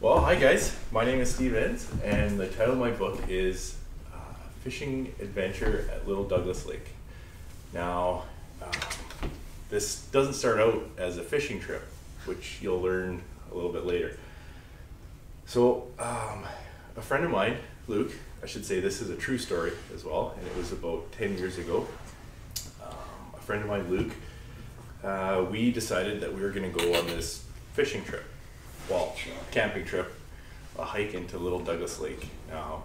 Well, hi guys. My name is Steve Enns, and the title of my book is uh, Fishing Adventure at Little Douglas Lake. Now, um, this doesn't start out as a fishing trip, which you'll learn a little bit later. So, um, a friend of mine, Luke, I should say this is a true story as well, and it was about 10 years ago. Um, a friend of mine, Luke, uh, we decided that we were going to go on this fishing trip, well, camping trip, a hike into Little Douglas Lake. Now,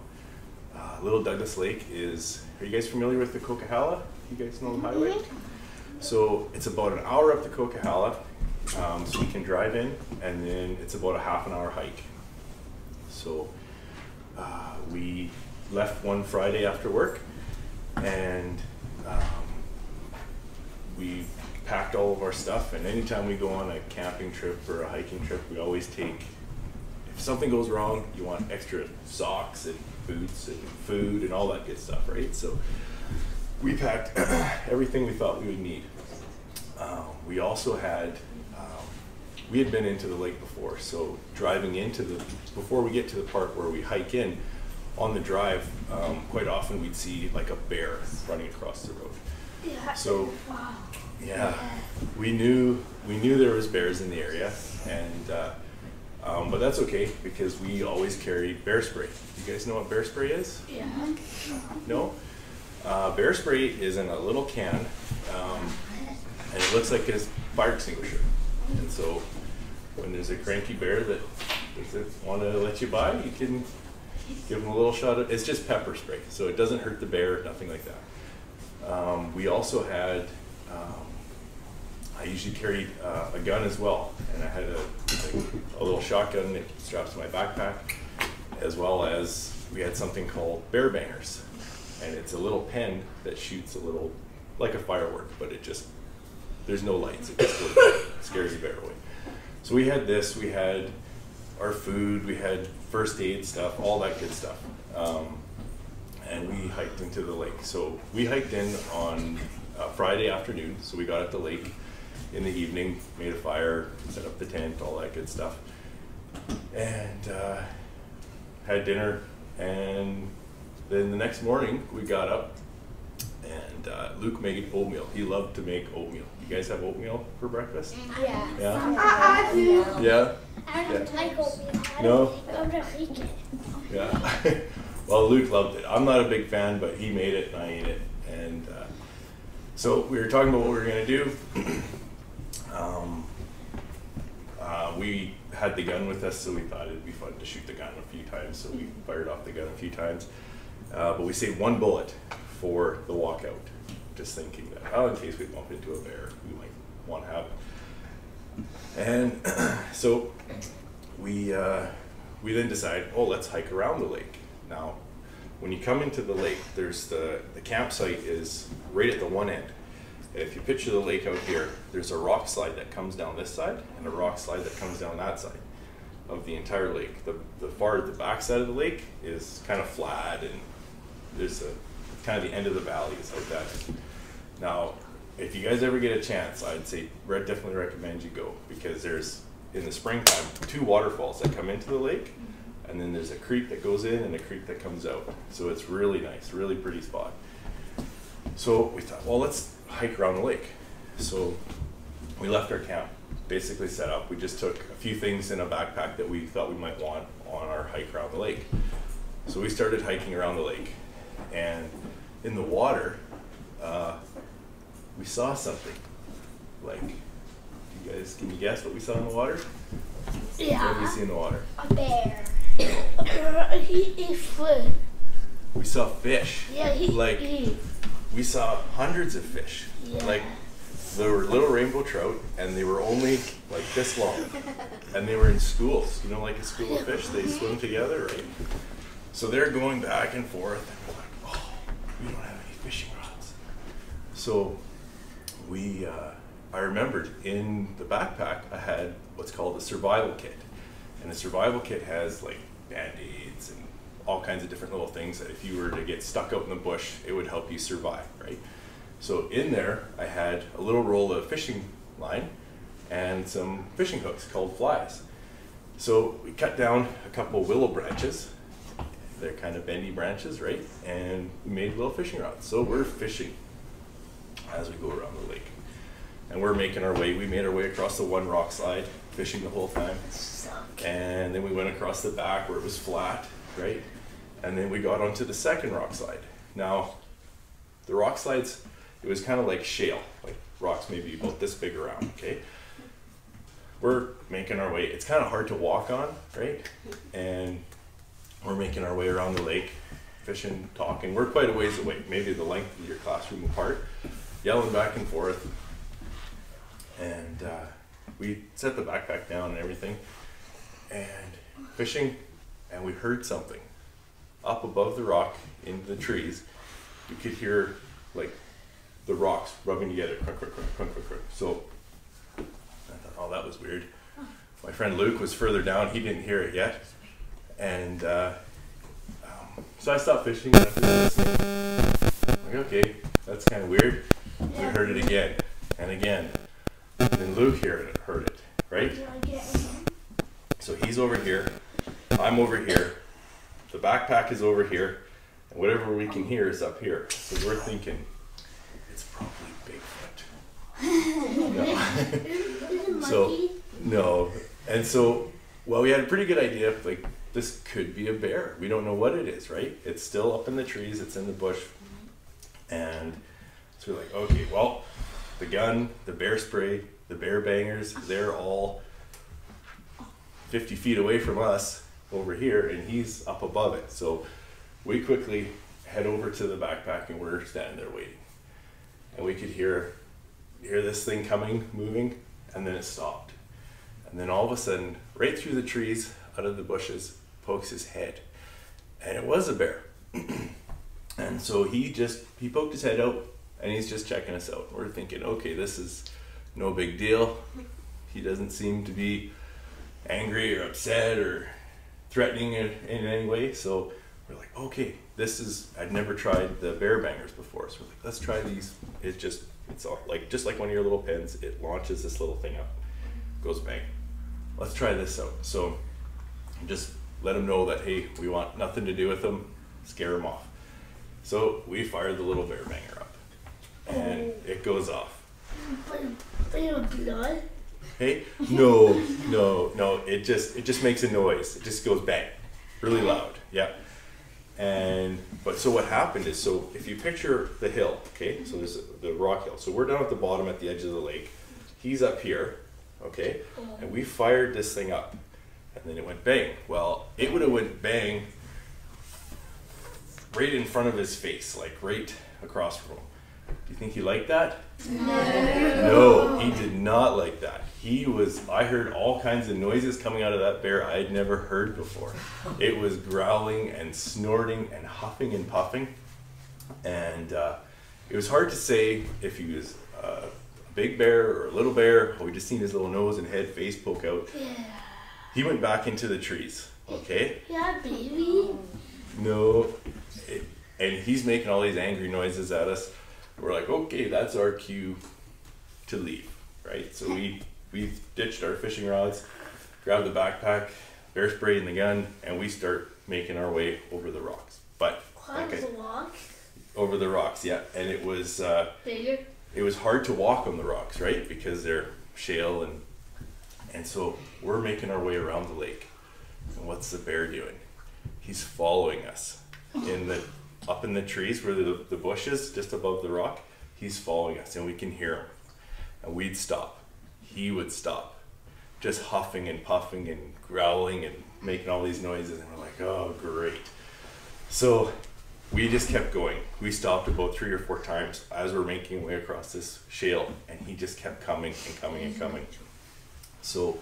uh, Little Douglas Lake is, are you guys familiar with the Coquihalla? You guys know the highway? So it's about an hour up the Coquihalla, um, so we can drive in, and then it's about a half an hour hike. So uh, we left one Friday after work, and um, we packed all of our stuff. And anytime we go on a camping trip or a hiking trip, we always take. If something goes wrong, you want extra socks and boots and food and all that good stuff, right? So we packed everything we thought we would need. Um, we also had um, we had been into the lake before, so driving into the before we get to the part where we hike in, on the drive, um, quite often we'd see like a bear running across the road. Yeah. So Wow. yeah, we knew we knew there was bears in the area, and uh, um, but that's okay because we always carry bear spray. You guys know what bear spray is? Yeah. No. Uh, bear spray is in a little can, um, and it looks like a fire extinguisher. And so, when there's a cranky bear that doesn't want to let you by, you can give them a little shot of. It's just pepper spray, so it doesn't hurt the bear, nothing like that. Um, we also had. Um, I usually carried uh, a gun as well, and I had a, like, a little shotgun that straps to my backpack, as well as we had something called bear bangers, and it's a little pen that shoots a little, like a firework, but it just there's no lights. It just scares the bear away. So we had this. We had our food. We had first aid stuff, all that good stuff. Um, and we hiked into the lake. So we hiked in on uh, Friday afternoon. So we got at the lake in the evening, made a fire, set up the tent, all that good stuff, and uh, had dinner. And then the next morning, we got up, and uh, Luke made oatmeal. He loved to make oatmeal. You guys have oatmeal for breakfast? Yeah. Yeah. I do. Yeah. I don't like oatmeal. No? I don't like it. Yeah. well, Luke loved it. I'm not a big fan, but he made it and I ate it. And uh, so we were talking about what we were going to do. um, uh, we had the gun with us, so we thought it'd be fun to shoot the gun a few times. So we fired off the gun a few times. Uh, but we saved one bullet for the walkout, just thinking that, oh, in case we bump into a bear, we might want to have it. And so we uh, we then decide, oh, let's hike around the lake. Now, when you come into the lake, there's the the campsite is right at the one end. And if you picture the lake out here, there's a rock slide that comes down this side and a rock slide that comes down that side of the entire lake. The the far the back side of the lake is kind of flat and there's a kind of the end of the valley is like that. Now, if you guys ever get a chance, I'd say definitely recommend you go because there's in the springtime two waterfalls that come into the lake, and then there's a creek that goes in and a creek that comes out. So it's really nice, really pretty spot. So we thought, well, let's hike around the lake. So we left our camp, basically set up. We just took a few things in a backpack that we thought we might want on our hike around the lake. So we started hiking around the lake, and in the water, uh, we saw something. Like, you guys, can you guess what we saw in the water? Yeah. What did we see in the water? A bear. He he flew. We saw fish. Yeah, he Like, we saw hundreds of fish. Yeah. Like, there were little rainbow trout, and they were only like this long, and they were in schools. You know, like a school of fish, they swim together, right? So they're going back and forth, and we're like, oh, we don't have any fishing rods. So we, uh, I remembered in the backpack I had what's called a survival kit, and the survival kit has like band-aids and all kinds of different little things that if you were to get stuck out in the bush, it would help you survive, right? So in there, I had a little roll of fishing line and some fishing hooks called flies. So we cut down a couple willow branches. They're kind of bendy branches, right? And we made little fishing rods. So we're fishing as we go around the lake. And we're making our way. We made our way across the one rock slide, fishing the whole time. And then we went across the back where it was flat, right? And then we got onto the second rock slide. Now, the rock slides, it was kind of like shale, like rocks maybe about this big around, okay? We're making our way. It's kind of hard to walk on, right? And we're making our way around the lake, fishing, talking. We're quite a ways away, maybe the length of your classroom apart, yelling back and forth. And uh, we set the backpack down and everything, and fishing, and we heard something up above the rock in the trees. You could hear like the rocks rubbing together, crunk, crunk, crunk, crunk, crunk. So I thought, oh, that was weird. My friend Luke was further down; he didn't hear it yet, and uh, um, so I stopped fishing. I. Like, okay, that's kind of weird. We heard it again and again. And then Luke heard it, heard it, right? Did I get him? So he's over here, I'm over here, the backpack is over here, and whatever we can hear is up here. So we're thinking, it's probably Bigfoot. No. So- no. And so, well, we had a pretty good idea, like, this could be a bear. We don't know what it is, right? It's still up in the trees, it's in the bush. And so we're like, okay, well, the gun, the bear spray, the bear bangers, they're all 50 feet away from us over here, and he's up above it. So we quickly head over to the backpack, and we're standing there waiting. And we could hear hear this thing coming, moving, and then it stopped. And then all of a sudden, right through the trees, out of the bushes, pokes his head, and it was a bear. and so he just he poked his head out, and he's just checking us out. We're thinking, okay, this is no big deal. He doesn't seem to be angry or upset or threatening in, in any way. So we're like, okay, this is, I'd never tried the bear bangers before. So we're like, let's try these. It's just, it's all like, just like one of your little pens, it launches this little thing up, goes bang. Let's try this out. So just let them know that, hey, we want nothing to do with them, scare them off. So we fired the little bear banger and it goes off. Blood. Hey, no, no, no. It just it just makes a noise. It just goes bang, really loud. Yeah. And but so what happened is so if you picture the hill, okay, so there's the rock hill. So we're down at the bottom at the edge of the lake. He's up here, okay, and we fired this thing up, and then it went bang. Well, it would have went bang right in front of his face, like right across from him. Do you think he liked that? No, he did not like that. He was, I heard all kinds of noises coming out of that bear I had never heard before. It was growling and snorting and huffing and puffing. And uh, it was hard to say if he was uh, a big bear or a little bear. We just seen his little nose and head, face poke out. Yeah. He went back into the trees, okay? Yeah, baby. No. It, and he's making all these angry noises at us. We're like, okay, that's our cue to leave, right? So we we ditched our fishing rods, grabbed the backpack, bear spray and the gun, and we start making our way over the rocks. But Climb okay, the walk. over the rocks, yeah. And it was uh, Bigger. it was hard to walk on the rocks, right? Because they're shale and and so we're making our way around the lake. And what's the bear doing? He's following us in the up in the trees where the, the bush is, just above the rock. He's following us and we can hear him. And we'd stop. He would stop. Just huffing and puffing and growling and making all these noises and we're like, oh great. So we just kept going. We stopped about three or four times as we're making way across this shale, and he just kept coming and coming and coming. So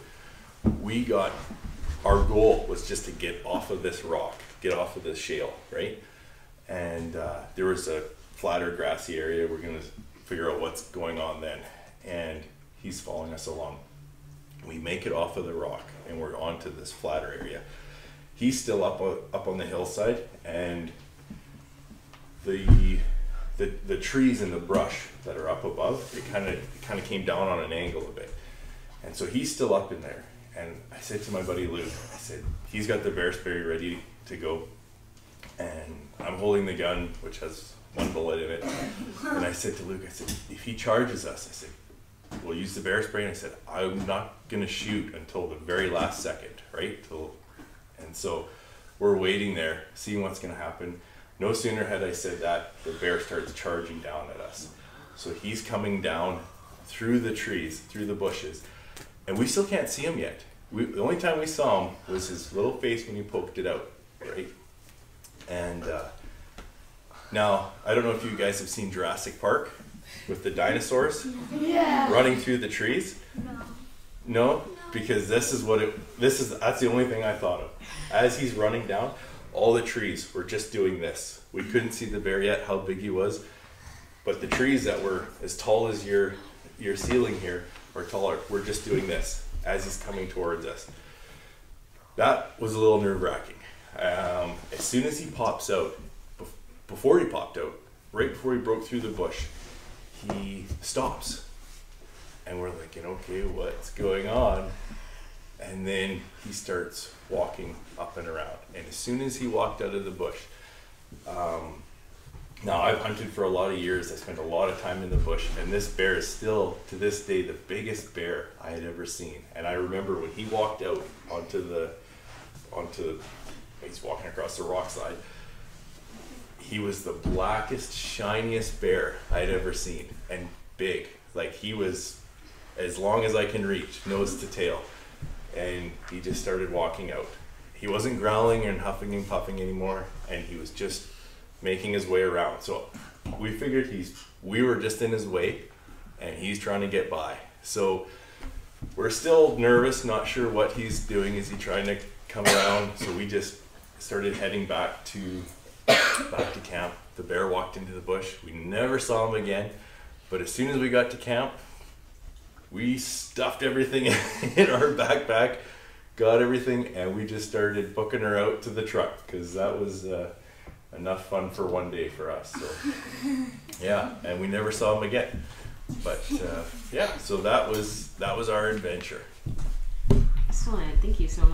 we got our goal was just to get off of this rock, get off of this shale, right? And uh, there was a flatter, grassy area. We're gonna figure out what's going on then, and he's following us along. We make it off of the rock, and we're onto this flatter area. He's still up o- up on the hillside, and the the, the trees and the brush that are up above, it kind of kind of came down on an angle a bit, and so he's still up in there, And I said to my buddy Luke, I said, he's got the bear spray ready to go. And I'm holding the gun, which has one bullet in it. And I said to Luke, I said, if he charges us, I said, we'll use the bear spray. And I said, I'm not gonna shoot until the very last second, right? Till, and so we're waiting there, seeing what's gonna happen. No sooner had I said that, the bear starts charging down at us. So he's coming down through the trees, through the bushes, and we still can't see him yet. We, the only time we saw him was his little face when he poked it out, right? Now, I don't know if you guys have seen Jurassic Park with the dinosaurs Yeah. running through the trees. No, because this is what it. This is that's the only thing I thought of. As he's running down, all the trees were just doing this. We couldn't see the bear yet, how big he was, but the trees that were as tall as your your ceiling here or taller were just doing this as he's coming towards us. That was a little nerve wracking. Um, as soon as he pops out, before he popped out, right before he broke through the bush, he stops and we're thinking, okay, what's going on? And then he starts walking up and around. And as soon as he walked out of the bush, um, now I've hunted for a lot of years. I spent a lot of time in the bush, and this bear is still to this day the biggest bear I had ever seen. And I remember when he walked out onto the onto he's walking across the rock slide. He was the blackest, shiniest bear I'd ever seen, and big. Like he was as long as I can reach, nose to tail. And he just started walking out. He wasn't growling and huffing and puffing anymore, and he was just making his way around. So we figured he's we were just in his way, and he's trying to get by. So we're still nervous, not sure what he's doing. Is he trying to come around? So we just started heading back to back to camp. The bear walked into the bush. We never saw him again. But as soon as we got to camp, we stuffed everything in our backpack, got everything, and we just started booking her out to the truck because that was uh, enough fun for one day for us. So, yeah, and we never saw him again. But uh, yeah, so that was that was our adventure. Excellent. Thank you so much.